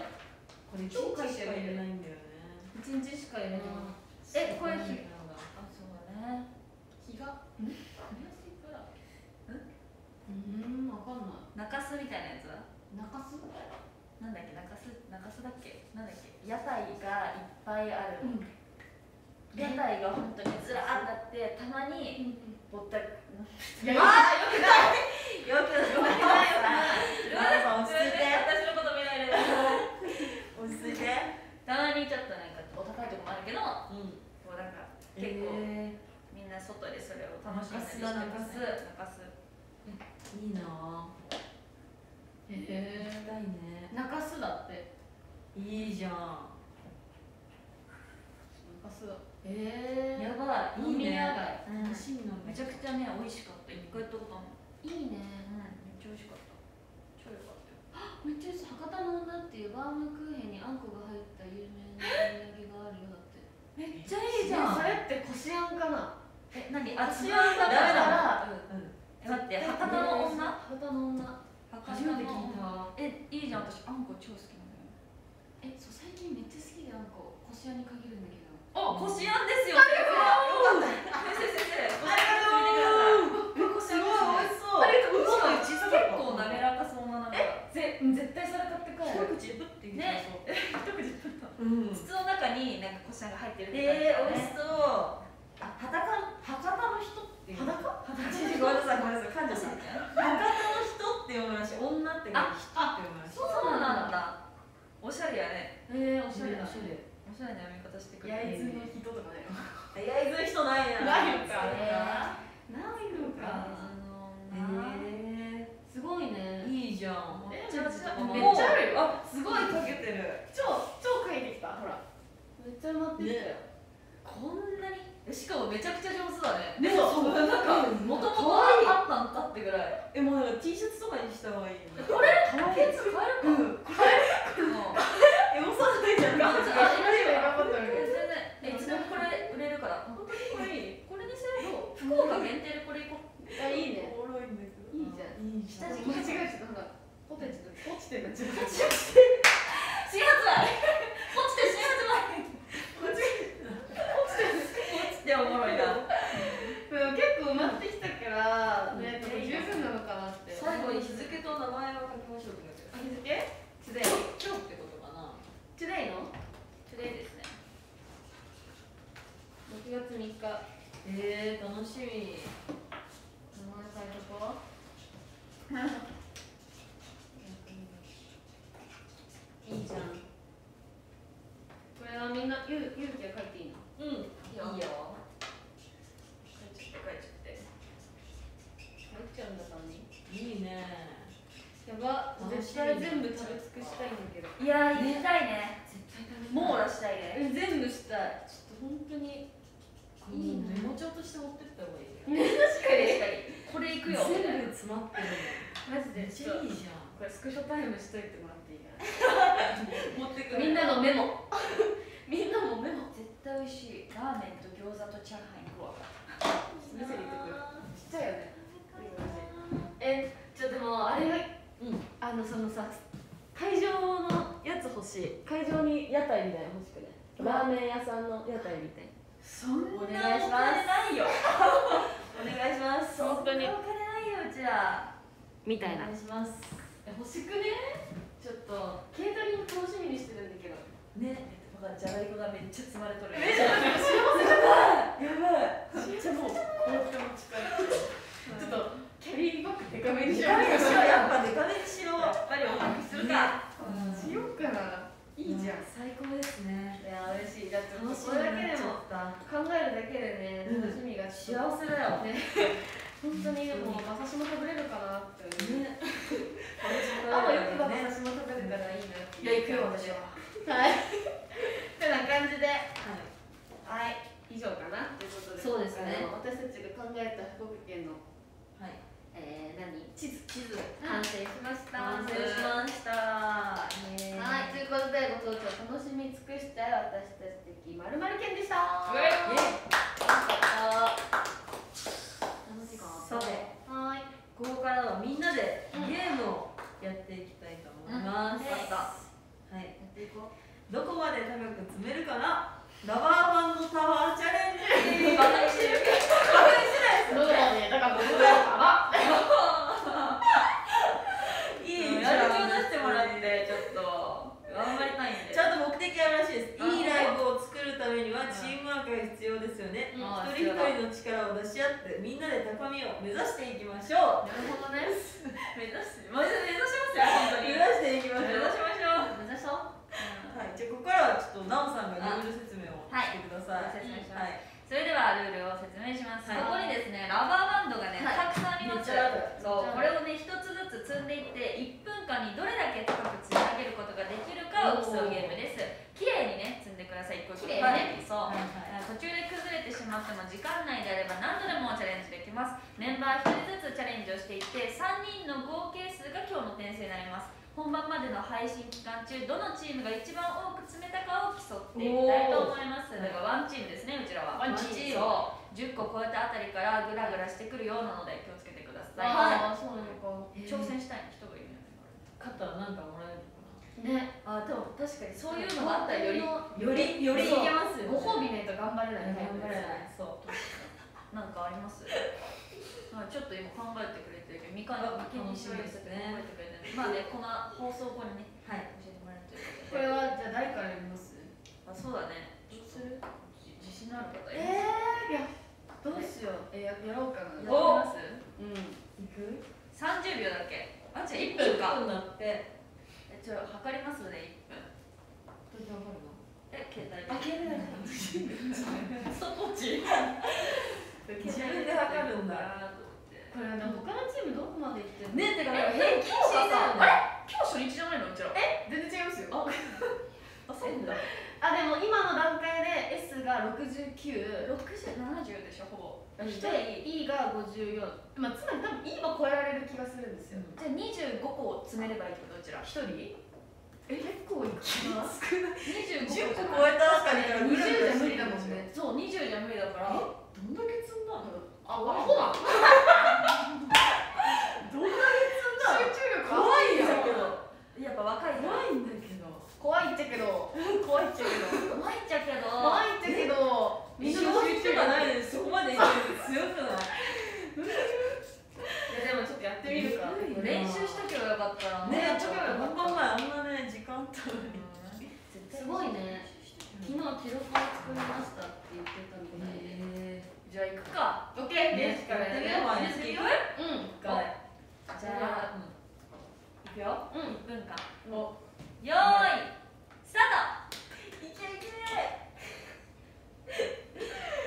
これ超書いてはいけないんだよね。一日しか入れない。えこれ日日あそうだね。日が？うんわかんない。中洲みたいなやつは？中洲？なんだっけ中洲中洲だっけ？なんだっけ？屋台がいっぱいある、うん。屋台が本当にずらーってあってたまにぼったくいやあよくない。よくよくない。よくないさん落ち着い。て私のこと見ないで。落ち着いてたまにちょっとなんかお高いとこもあるけどうん。こうなんか結構、えみんな外でそれを楽しんだりして中洲だます中洲。ー、いいなぁへえたいね中洲だって。いいじゃん。中洲だ。へえやばい。いいね。飲み屋街。うん。楽しみなんだめちゃくちゃね美味しかった。一回やったことあるいいね。うんめっちゃ美味しかった。超良かったよ。めっちゃ博多の女っていうバームクーヘンにあんこが入った有名なお土産があるよだって。めっちゃいいじえゃん。それってこしあんかな？え何？あ私違うんだ。ダメらだ。うん。え待って博多の女？博多の女。博初めて聞いた。えいいじゃん私あんこ超好きなんだよ。えそう最近めっちゃ好きであんここしあんに限るんだけど。あこしあんですよ。先生先生先生ありがとう。こしあんすごい美味しそう。結構滑らかそうななんかぜ絶対それ買って帰る一口ぶってね。一口取ったうん。筒の中になんかこしあんが入ってるえー、美味しそうあ裸博多の人っていう。裸？ごめんなさいごめんなさんの人って読むらしい。女ってあ人って読むらしい。そうなんだ。おしゃれやね。えー、おしゃれだ。おしゃれ。おしゃれな読み方してくれ焼る津の人とかね焼津の人ないな。ないのか。ないのか。えすごいね。ー、いいじゃん。めっちゃあるよ。あすごいかけてる。超超書いてきたほら。めっちゃ埋まってきたよ、こんなにえしかもめちゃくちゃ上手だね。ね。そうなんかう。んもともとあったんだってぐらい。えもうなんか T シャツとかにした方がいいこれ？ケツ買えるかうんもうえおさないじゃん。あガチあ今しか頑張ってえる全然。えいつでもこれ売れるから。本当にこれいい。これにすると福岡限定でこれいこう。あいいね。おもろ下間敷き違えちゃったほらポテチと落 ちてる自分新発売落ちて新発売間違え落ちてる落ちておもろいな。でも結構埋まってきたからね十分なのかなって。最後に日付と名前を書きましょうって日付？Today 今日ってことかな。Today の？Today ですね。6月3日。えー、楽しみ。名前書いとこう いいじゃんこれはみんなゆうゆうきが書いていいのうんいいよいいよ書いちゃって書いちゃって書いちゃうんだたにいいねやば絶対全部食べ尽くしたいんだけどいやー行きたいね絶対食べ網羅したいねえ全部したいちょっと本当にいいねメモ帳として持ってった方がいいよね確かにこれ行くよみたいな全部詰まってるマジでのめっちゃいいじゃんこれスクショタイムしといてもらっていいかな。持ってくみんなのメモ。みんなもメモ。絶対美味しいラーメンと餃子とチャーハン行くわ。見せてくる。ちっちゃいよね。えちょっとでもあれがうん。あのそのさ会場のやつ欲しい。会場に屋台みたいなの欲しくねラーメン屋さんの屋台みたいな。そんお願いします。ないよお願いします。本当にお金ないようちらみたいな。お願いします。え欲しくね？ちょっとケータリング楽しみにしてるんだけど。ねじゃがいこがめっちゃ積まれとる。えじゃあ幸せじゃないやばいめっちゃもうちょっとキャリーバッグデカめにしようやっぱデカめにしろやっぱりお得するかうんしようかないいじゃん最高ですねいや嬉しいだってこれだけでも考えるだけでねうん楽しみが幸せだよね本当にもう馬刺しも食べれるかなってねあもよく馬刺しも食べれたらいいなっていや行くよ私ははい。てな感じではい以上かな。ということでそうですね私たちが考えた福岡県のはい。えー、何地図地図完成しました完成しましたはい、ということでご当地を楽しみ尽くした私たち的まるまる県でした。うえイエーイ楽しかさてはい。ここからはみんなでゲームをやっていきたいと思います、うんはいやっていこどこまで高く積めるかな？ラバーバンドタワーチャレンジ。バカにしてるう。どうだね、だから僕だかいいやる気を出してもらってちょっと。頑張りたいんで。ちゃんと目的あるらしいです。あいいライブを作るためにはチームワークが必要ですよね、うん。一人一人の力を出し合ってみんなで高みを目指していきましょなるほどね。目指して目指しますよ本当う目に指していきましょう目指しましょう目指そう。はい、じゃあここからはちょっとナオさんがルール説明をしてください。はい説明します。はい。それではルールを説明します、はい。ここにですねラバーバンドがね、はい。たくさんありますそうこれをね一つずつ積んでいって1分間にどれだけ高く積み上げることができるかを競うゲームです。綺麗にね積んでください。一個一個綺麗にね。そう、はい途中で崩れてしまっても時間内であれば何度でもチャレンジできます。メンバー1人ずつチャレンジをしていって3人の合計数が今日の点数になります本番までの配信期間中どのチームが一番多く積めたかを競っていきたいと思いますだからワンチームですねうちらはワンチームそう10個超えたあたりからグラグラしてくるようなので気をつけてください、ああ、そうなのか。挑戦したい人がいるんじ勝ったらなんかもらえるね。ゃないあでも確かにそういうのがあったらよりな。よりよりいけますよ、ご褒美ないと頑張れない。頑張れない。そう。なんかあります？はい、ちょっと今考えてくれてるけど、みかんあみかんにしようよって考楽しみえてくれてる。まあね、この放送後にね、はい。教えてもらえるというこことで。れはじゃあ誰からやります？あ、そうだね。どうするじ自信のある方いえー、いや、どうしよう。え、ややろうかな。やってみます？うん。いく？?30 秒だけ？あ、違う、1分1か。分だって。えちょ、測りますね、1分。どうやってわかるの？え、携帯で。あ、けない。そこち。自分で測るんだこれね、他のチームどこまで行ってんのねてか平均値だよね。あれ？今日初日じゃないのうちら。え？全然違いますよ。あ、そうだ。あ、でも今の段階で S が69。60、70でしょ、ほぼ。で一人？E が54、まあ、つまり多分 E も超えられる気がするんですよ、じゃあ25個詰めればいいってことうちら。一人？え？結構いくな25 10個個超えたあたりから20じゃ無理だもんねそう20じゃ無理だからどんだけ積んだの？あ、わほな。どんなに積んだ。集中力怖いんだけど。やっぱ若い。怖いんだけど。怖いっ ちゃけど。怖いっちゃけど。怖いっちゃけど。怖いっちゃけど。みんの集中力ないでそこまでいける強くない？いやでもちょっとやってみるか。練習しとけばよかったね、やっとけばよかった。本番前あんなね時間取るすごいね。昨日テロップ作りましたって言ってたので。じゃあ行くか。オッケー。ね、次行く？うん。一回。じゃあ、行くよ。うん。文化。お。よーい。スタート。いけいけ。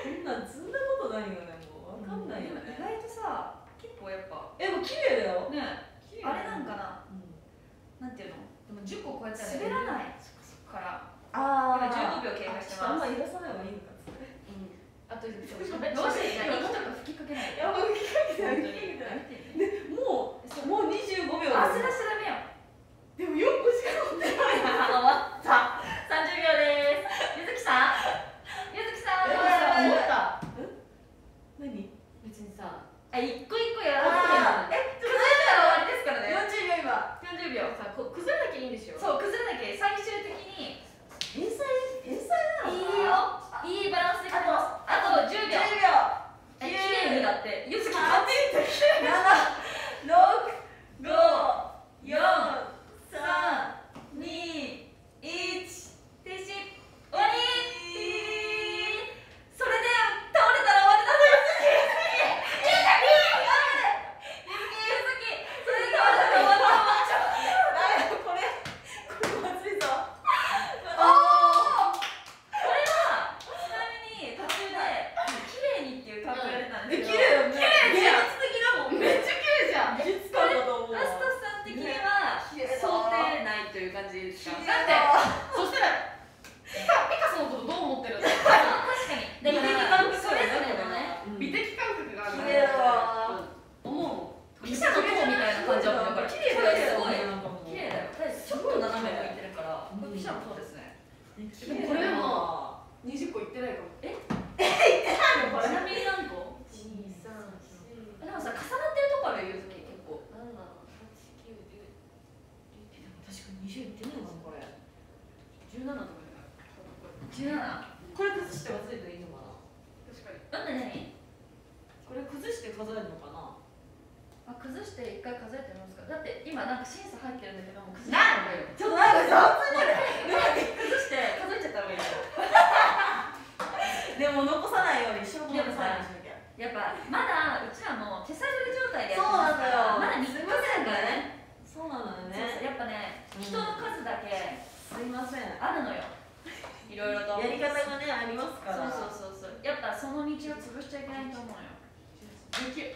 みんな積んだことないよね。もうわかんないよね。意外とさ、結構やっぱ。え、もう綺麗だよ。ね。あれなんかな。うん。なんていうの？でも十個超えたら滑らないから。ああ。今15秒経過してます。あんま揺らさない方がいいのか。どうしていいか、とか吹きかけない。いや、う吹きかけない。あ崩して一回数えてみますか。だって今なんか審査入ってるんだけどもう崩して。なんだよ。ちょっとなんか崩して数えちゃった方がいいよでも残さないように証拠残さないようにしなきゃ。やっぱまだうちらも手探り状態でやってますからまだ2ヶ月だね。そうなのね。やっぱね人の数だけすいません。あるのよ。いろいろと。やり方がねありますから。そうそうそうそう。やっぱその道を潰しちゃいけないと思うよ。できる。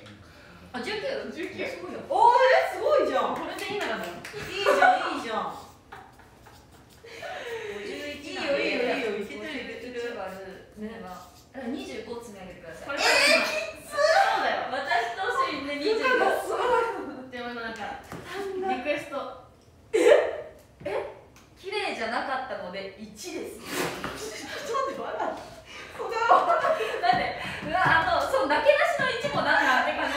あ、十九。十九。すごいじゃんおお、え、すごいじゃん。これでいいなの。いいじゃん、いいじゃん。五十一。いいよ、いいよ、いいよ、いけてる、いける。あ、二十五つみ上げてください。ええー、きつ。そうだよ。私と主人ね二十五。でも、なんか。リクエスト。え？え？綺麗じゃなかったので、一です。ちょっと笑っ。それは。だって、うわ、あの、そう、なけなしの一もなんだって感じ。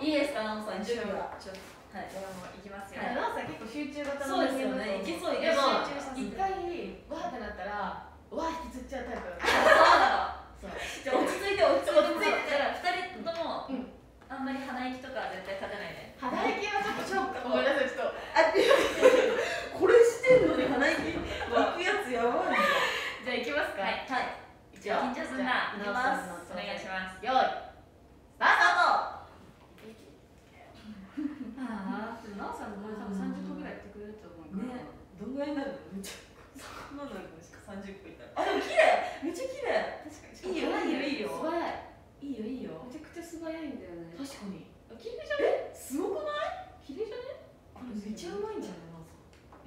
いいですかナオさん10 10秒秒ちょっとはい。ドラマい。きますよさん結構集中型そう。ですよねいけそう。でも一回わーってなったらわー引きずっちゃうタイプ。だそうなの。そう。じゃあ落ち着いて落ち着いて。落ち着いてだから2人とも、うん。あんまり鼻息とかは絶対立てないで。肌液はちょっとショックごめんなさい。ちょっとあ これしてんのに鼻息。湧くやつやばいじじゃあ行きますか。はい。はい。じゃあ緊張すんなじゃあいきます。直お願いします。用意スターあトなおさんのこれ多分30個ぐらいやってくれると思うからねどんぐらいになるのめっちゃそんなのしか30個いたらあでも綺麗。めっちゃ綺麗。確かに。いいよ。いいよいいよ。素早い。いいよいいよ。めちゃくちゃ素早いんだよね。確かに。綺麗じゃね？すごくない？綺麗じゃね？これめっちゃうまいんじゃない？ナオさ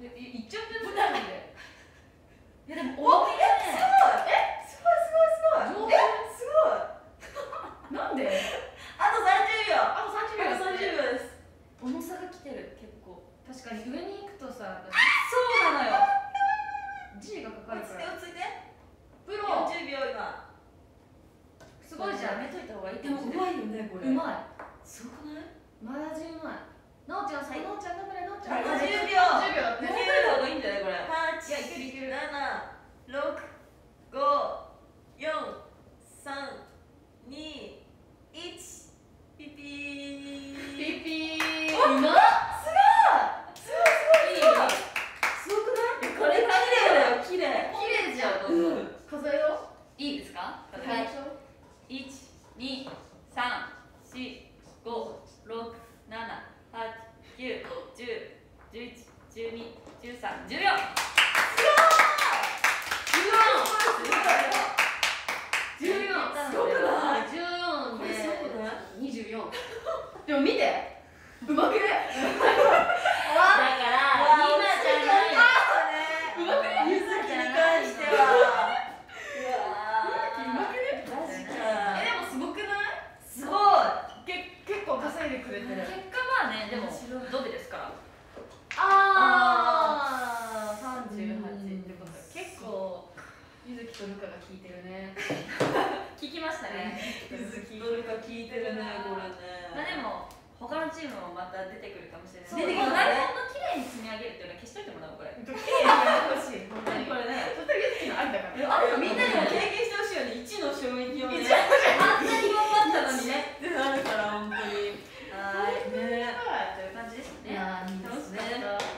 んいやいいっちゃってるなんでいやでもお多いね。すごいえすごいすごい。すごいえすごい。なんで？あと30秒。あと30秒あと30秒です。重さがきてる確かに上に行くとさそうなのよ。G がかかるから。て落ちて。プロ。40秒今。すごいじゃん。やめといた方がいいでもうまいよねこれ。うまい。すごくない？マジうまいなおちゃんさ、なおちゃん頑張れなおちゃん。はい。10 10秒。秒だってた方がいいんじゃないこれ八いやいけるいける。七六五四三二一。ピピー。ピピー。おうまっすごいすごい。すごい。すごい。すごくない。これ綺麗だよ綺麗綺麗じゃんうん数えようい。い。ですかうはい。しょ一二三四五六七八九十十一十二十三十四14すごくない。14これすごくない。ない。24でも見てうまくねだから今じゃないうまくねゆずきに関してはうまくねマジえかでもすごくないすごいけ結構稼いでくれてる結果まあねでもドベですからああ38ってことは結構ルカが効いてるね。聞きましたね。ゆずき。どれか聞いてるねこれね。まあでも他のチームもまた出てくるかもしれない。出てくるねに積み上げるっていうのは消しといてもらおうこれ。綺麗にやってほしい。本当にこれね。とゆずきのありだから。あみんなにも経験してほしいよね。1の衝撃をね。一あんなに頑張ったのにね。ってなるから本当に。はい。ね。という感じですね。いやーいいですね。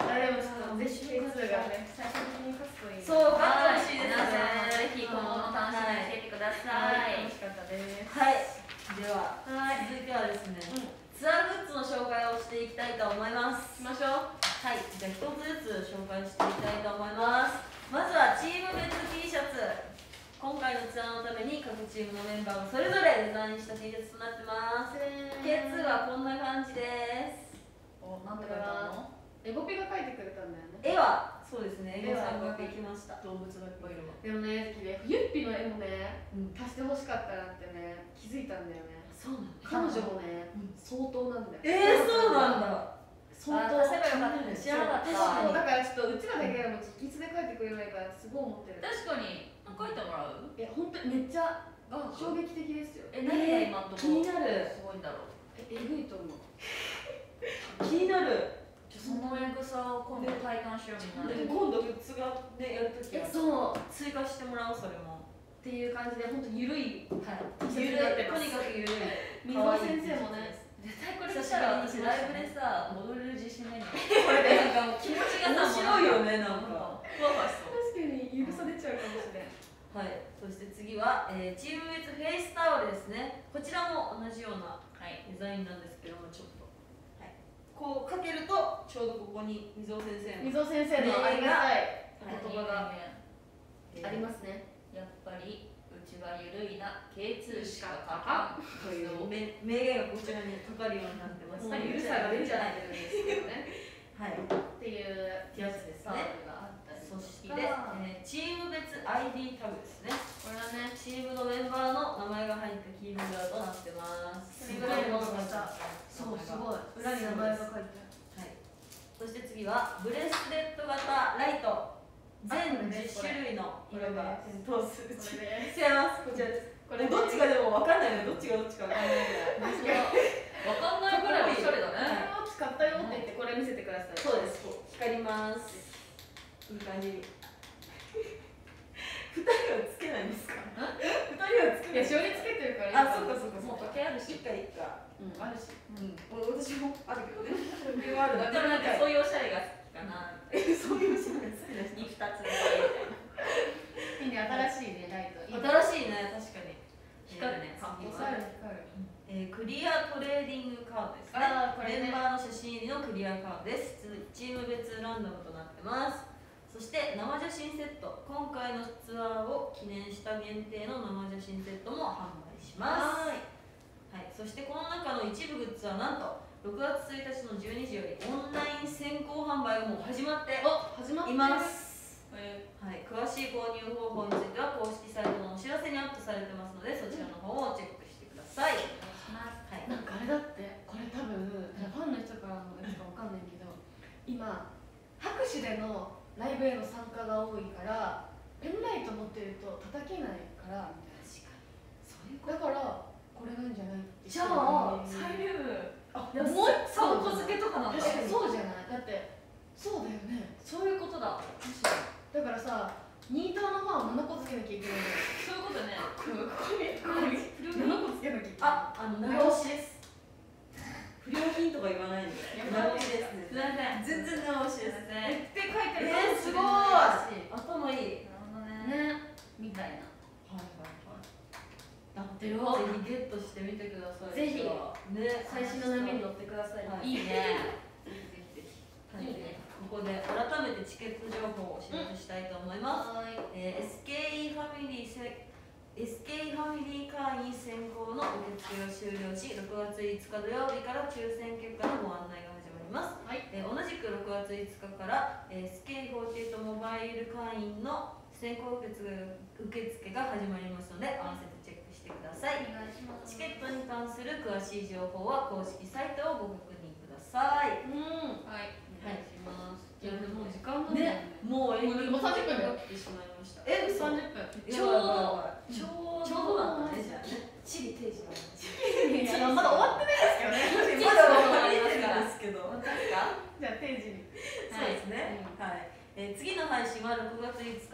あでもちょっとぜひ K2 がね最終的に勝つといいそうはい勝ってほしいですね皆さんぜひ今後も楽しみにしてい。てくださはいい楽しかったです。はい。でははい。続いてはですね、うん。ツアーグッズの紹介をしていきたいと思います。しましょう。はい。じゃあ一つずつ紹介していきたいと思います。まずはチーム別 T シャツ。今回のツアーのために各チームのメンバーがそれぞれデザインした T シャツとなってます。K2 はこんな感じです。おなんて書いてあるの？エボピが描いてくれたんだよね。絵はそうですね。絵はさんが描きました。動物がいっぱいいるわでもねゆっぴの絵もねうん。足してほしかったなってね気づいたんだよね。そうなん彼女もね相当なんだよ。えー、そうなんだ。相当あ足せばよかった。ね知らなかった。そうだからちょっとうちらだけでも直筆で書いてくれないからすごい思ってる。確かに。書いてもらう？え本当にめっちゃ衝撃的ですよ。え何が今のところ気になる。すごいんだろう。ええぐいと思う。気になるそのエグさを今度体感しようみんな。でで今度グッズがねやるときえはそう。追加してもらおうそれも。っていう感じで本当ゆるいはいゆるいとにかくゆるい。水野先生もね絶対これしたら私ライブでさ踊れる自信ないんだよこれねなん。かもう気持ちがさ面白いよねなんか。ふわふわしそう確かにゆるさ出ちゃうかもしれん。はい。そして次は、えーチーム別フェイスタオルですね。こちらも同じようなはい。デザインなんですけどもちょっと、はい、こうかけるとちょうどここに水尾先生の水尾先生のありがたい。はい言葉が。えーありますね。やっぱりうちはゆるいな K2 しか書かん。という名名言がこちらにかかるようになってます。もうゆるさが出ちゃってるんですけどね。はい。っていうやつですねルがあったりそして、あえーチーム別 ID タグですね。これはねチームのメンバーの名前が入ったキーホルダーとなってます。すごいものそうすごい裏に名前が書いてある。はい。そして次はブレスレット型ライト。全これね10種類の色がこれね通すこれね。違います。こちらです。ここれどっちがでも分かんないねどっちがどっちか分かんないぐら。いわかんないぐらいおしゃれだこねれを使ったよって言ってこれ見せてください。そうです。光りますいい感じに二人はつけないんですか？二人はつけないいやしおりつけてるからあ、そっかそっかもう時計あるし。いっかいっかうん。あるしうん、私もあるけどね。それはあるでもなんかそういうおしゃれが好きかな。そういうシーンが好きな人。に二つでいいね新しいねライト。新しいね確かに。光るね次光る。は、光る。えークリアトレーディングカードですね。これね。メンバーの写真入りのクリアカードです。チーム別ランダムとなってますそして生写真セット今回のツアーを記念した限定の生写真セットも販売します。はーい。はい、そしてこの中の一部グッズはなんと6月1日の12時よりオンライン先行販売がもう始まってお始まっています。えはい、詳しい購入方法については公式サイトのお知らせにアップされてますのでそちらの方をチェックしてください、はい、なんかあれだってこれ多分ファンの人からのやつかわかんないけど今拍手でのライブへの参加が多いからペンライト持ってると叩けないからだからこれなんじゃないじゃあ最サイリウムあもう一散歩漬けとかなんだ。そうじゃない。だってそうだよね。そういうことだ。だからさニーターのファンは7個つけなきゃいけないそういうことね。ここにここに7個つけなきゃいけない。あ、あの長押しです不良品とか言わな。いんで長押しですすいません全然長押しですすいませんって書いてあるえー、すごい頭いいな。るほどねねみたいな。はいはいはいやってるぜひゲットしてみてくださいぜひね最新の波に乗ってくださいはいいいねぜひぜひはいねここで改めてチケット情報をお知らせしたいと思います、はいえー SKE ファミリーせ SKE ファミリー会員先行の受付を終了し6月5日土曜日から抽選結果のご案内が始まります、はい。えー同じく6月5日から、えー、SK48 モバイル会員の先行受付受付が始まりますので合わせてチェックしてください。願いします。チケットに関する詳しい情報は公式サイトをご確認ください。うん。はい。お願いしますいやでも時間なんだねもうエンディングもう30分だよが来てしまいました。え三十分ちょうどちょうどちょうどだったねじゃあねチリ定時まだ終わってないですけど。ねまだ終わりですけど。本当ですかじゃあ定時に。そうですね。はい。えー次の配信は6月5日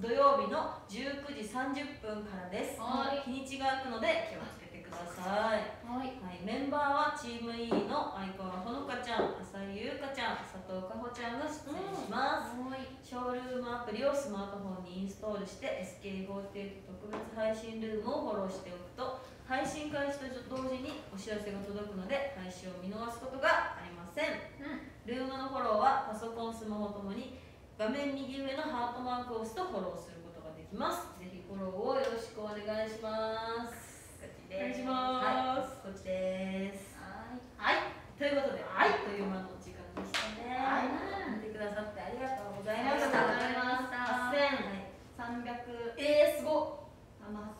土曜日の19時30分からです。はい。日にちが空くので気をつけてください。はいはい、メンバーはチーム E の相川ほのかちゃん、浅井優香ちゃん、佐藤かほちゃんが出演します。はいショールームアプリをスマートフォンにインストールして SK48 特別配信ルームをフォローしておくと配信開始と同時にお知らせが届くので配信を見逃すことがありません。ルームのフォローはパソコン、スマホともに画面右上のハートマークを押すとフォローすることができます。ぜひフォローをよろしくお願いします。お願いしますはい、こっちです。はいはい、ということで、あっという間の時間でしたね。はい見てくださってありがとうございましありがとうございまた。したはい三百えー、すご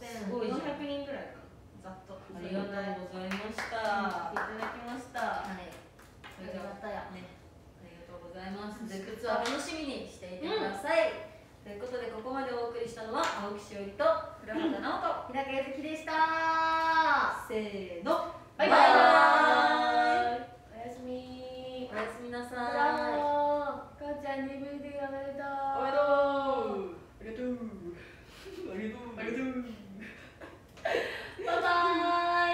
すすごいじゃん400人ぐらいかなざっとい。ありがとうございました。いただきました。はい。それではありがたやね、ありがとうございます。じゃあ靴は楽しみにしていてください。ということでここまでお送りしたのは青木しおりと古畑直人。日高ゆずきでした。せーの。バイバイ。おやすみ。おやすみなさい。お母ちゃん眠いでおめでとう。ありがとう。ありがとう。ありがとう。バイバイ。